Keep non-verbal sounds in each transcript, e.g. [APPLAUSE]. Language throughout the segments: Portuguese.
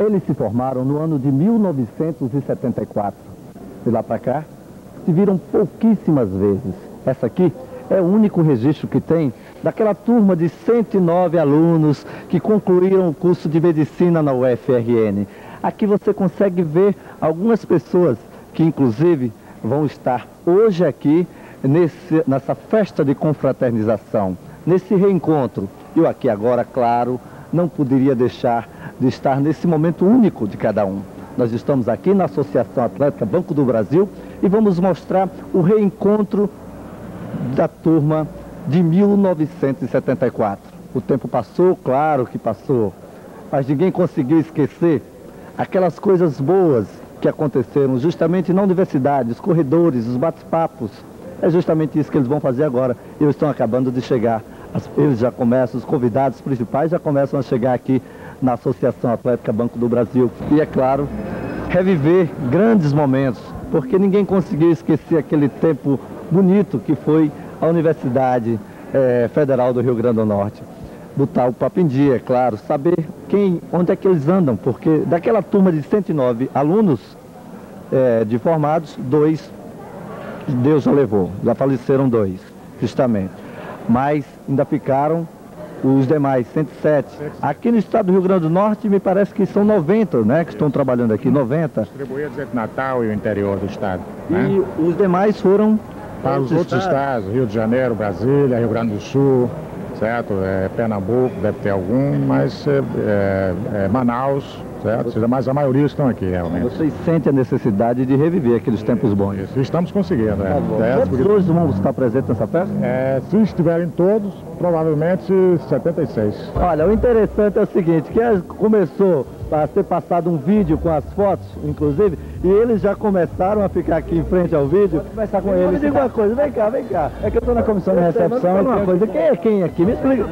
Eles se formaram no ano de 1974. De lá para cá, se viram pouquíssimas vezes. Essa aqui é o único registro que tem daquela turma de 109 alunos que concluíram o curso de medicina na UFRN. Aqui você consegue ver algumas pessoas que, inclusive, vão estar hoje aqui nesse, nessa festa de confraternização, nesse reencontro. Eu aqui agora, claro, não poderia deixar de estar nesse momento único de cada um. Nós estamos aqui na Associação Atlética Banco do Brasil e vamos mostrar o reencontro da turma de 1974. O tempo passou, claro que passou, mas ninguém conseguiu esquecer aquelas coisas boas que aconteceram justamente na universidade, os corredores, os bate-papos. É justamente isso que eles vão fazer agora. Eles estão acabando de chegar. Eles já começam, os convidados principais já começam a chegar aqui na Associação Atlética Banco do Brasil. E é claro, reviver grandes momentos, porque ninguém conseguiu esquecer aquele tempo bonito que foi a Universidade é, Federal do Rio Grande do Norte. Botar o papo em dia, é claro, saber quem, onde é que eles andam, porque daquela turma de 109 alunos é, de formados, dois Deus já levou, já faleceram dois, justamente. Mas ainda ficaram os demais, 107. Aqui no estado do Rio Grande do Norte, me parece que são 90, né, que estão trabalhando aqui, 90. Distribuídos entre Natal e o interior do estado. Né? E os demais foram para os outros estados. Rio de Janeiro, Brasília, Rio Grande do Sul, certo? É, Pernambuco deve ter algum, mas é, é, é Manaus, certo? Seja, mas a maioria estão aqui, realmente. Vocês sentem a necessidade de reviver aqueles tempos bons? Isso, estamos conseguindo, é. Tá Quantos hoje vão estar presentes nessa festa? É, se estiverem todos, provavelmente 76. Olha, o interessante é o seguinte, que começou a ser passado um vídeo com as fotos, inclusive, e eles já começaram a ficar aqui em frente ao vídeo. Vou começar com eles. Me diga uma coisa, vem cá, vem cá. É que eu estou na comissão de recepção. Uma coisa, quem é quem aqui? Me explica.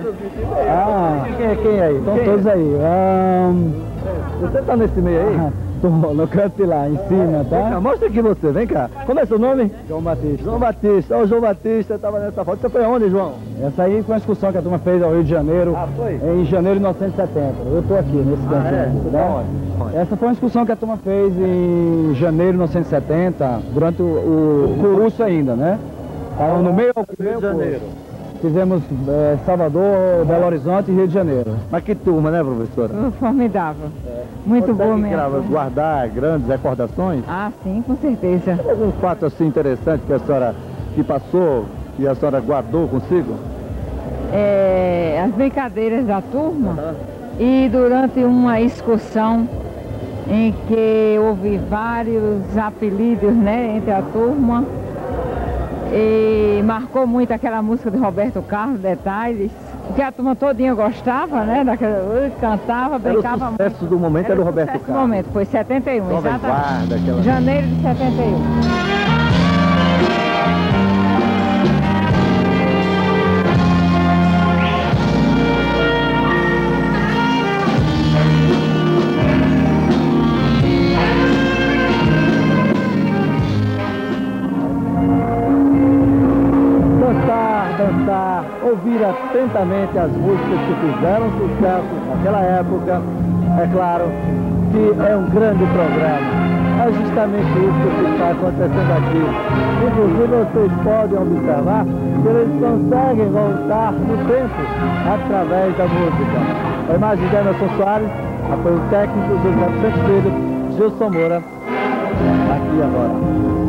Ah, quem é quem aí? Estão todos aí. Um... Você está nesse meio aí? [LAUGHS] Tô no canto lá, em cima, tá? Cá, mostra aqui você, vem cá. Como é seu nome? João Batista. João Batista. Ó, o João Batista estava nessa foto. Você foi aonde, João? Essa aí foi uma excursão que a turma fez ao Rio de Janeiro. Ah, foi? Em janeiro de 1970. Eu tô aqui nesse ah, canto. É? Tá? Onde? Essa foi uma excursão que a turma fez em janeiro de 1970, durante o, o, o curso ainda, né? Estavam no meio ao Rio de Janeiro. Fizemos é, Salvador, Belo Horizonte e Rio de Janeiro. Mas que turma, né, professora? Formidável. É. Muito boa mesmo. guardar grandes recordações? Ah, sim, com certeza. Algum fato assim interessante que a senhora que passou e a senhora guardou consigo? É, as brincadeiras da turma uhum. e durante uma excursão em que houve vários apelidos né, entre a turma e marcou muito aquela música de Roberto Carlos, Detalhes, que a turma todinha gostava, né? Daquela, cantava, brincava era o sucesso muito. do momento era, era o Roberto Carlos. do momento, foi 71, Jovem exatamente. Guarda, aquela... Janeiro de 71. Ouvir atentamente as músicas que fizeram sucesso naquela época. É claro que é um grande programa. É justamente isso que está acontecendo aqui. Inclusive vocês podem observar que eles conseguem voltar no tempo através da música. A imagem de Emerson Soares, apoio técnico, José Santos Gilson Moura, aqui agora.